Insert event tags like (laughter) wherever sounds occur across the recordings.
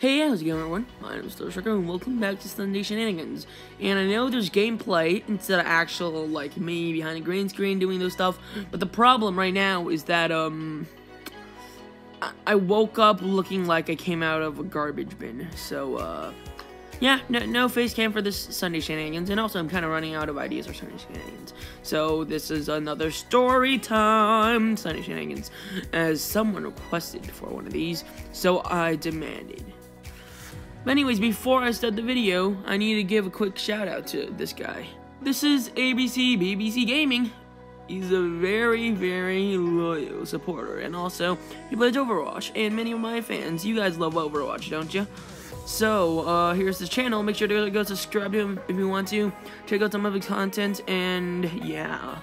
Hey, how's it going everyone? My name is Sugar and welcome back to Sunday Shenanigans. And I know there's gameplay instead of actual, like, me behind a green screen doing those stuff, but the problem right now is that, um, I, I woke up looking like I came out of a garbage bin, so, uh, yeah, no, no face cam for this Sunday Shenanigans, and also I'm kind of running out of ideas for Sunday Shenanigans. So this is another story time Sunday Shenanigans, as someone requested for one of these, so I demanded. But anyways, before I start the video, I need to give a quick shout out to this guy. This is ABC BBC Gaming. He's a very, very loyal supporter, and also, he plays Overwatch, and many of my fans, you guys love Overwatch, don't you? So, uh, here's his channel, make sure to go subscribe to him if you want to, check out some of his content, and yeah,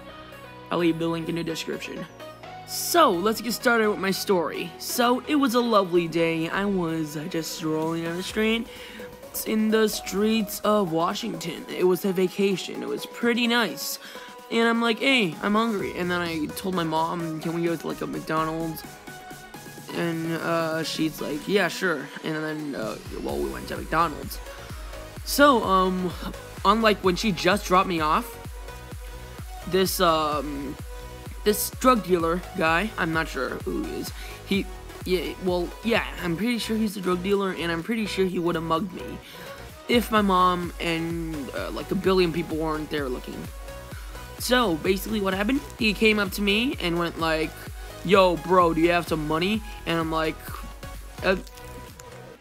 I'll leave the link in the description. So, let's get started with my story. So, it was a lovely day. I was just strolling down the street in the streets of Washington. It was a vacation. It was pretty nice. And I'm like, hey, I'm hungry. And then I told my mom, can we go to like a McDonald's? And uh, she's like, yeah, sure. And then, uh, well, we went to McDonald's. So, um, unlike when she just dropped me off, this, um, this drug dealer guy, I'm not sure who he is, he, yeah, well, yeah, I'm pretty sure he's a drug dealer, and I'm pretty sure he would have mugged me if my mom and, uh, like, a billion people weren't there looking. So, basically what happened, he came up to me and went like, yo, bro, do you have some money? And I'm like, uh,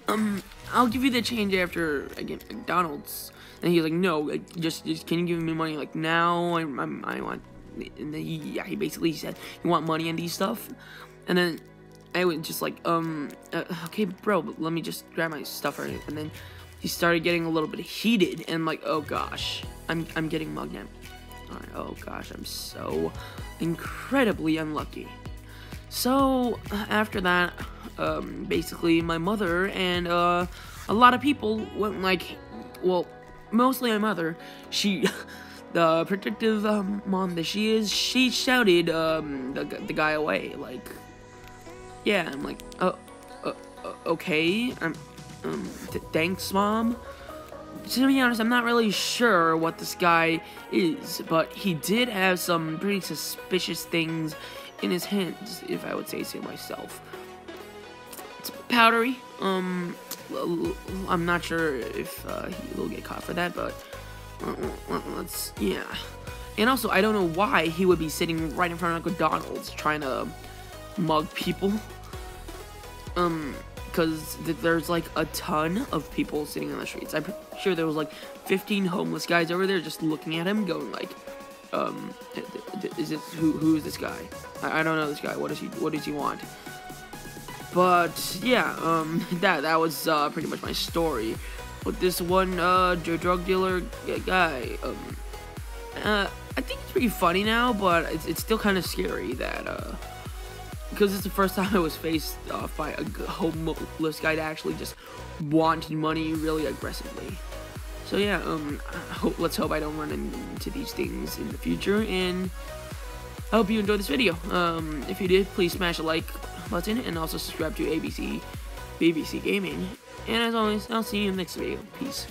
um, I'll give you the change after I get McDonald's. And he's like, no, just, just, can you give me money, like, now? I, I, I want and then he, yeah, he basically said, "You want money and these stuff?" And then I was just like, um, uh, okay, bro, let me just grab my stuff right. And then he started getting a little bit heated, and like, oh gosh, I'm I'm getting mugged now. Right, oh gosh, I'm so incredibly unlucky. So after that, um, basically my mother and uh, a lot of people went like, well, mostly my mother. She (laughs) the protective um, mom that she is, she shouted um, the, the guy away. Like, yeah, I'm like, oh, uh, uh, okay, um, thanks, mom. To be honest, I'm not really sure what this guy is, but he did have some pretty suspicious things in his hands, if I would say so myself. It's powdery. Um, I'm not sure if uh, he will get caught for that, but let's, yeah. And also, I don't know why he would be sitting right in front of McDonald's trying to mug people. Um, because th there's like a ton of people sitting on the streets. I'm sure there was like 15 homeless guys over there just looking at him, going like, um, is this who who is this guy? I, I don't know this guy. What does he What does he want? But yeah, um, (laughs) that that was uh, pretty much my story with this one uh, drug dealer guy. Um, uh, I think it's pretty funny now, but it's, it's still kind of scary that uh, because it's the first (laughs) time I was faced off by a homeless guy that actually just wanted money really aggressively. So yeah, um, hope, let's hope I don't run into these things in the future, and I hope you enjoyed this video. Um, if you did, please smash a like button, and also subscribe to ABC BBC Gaming. And as always, I'll see you in the next video. Peace.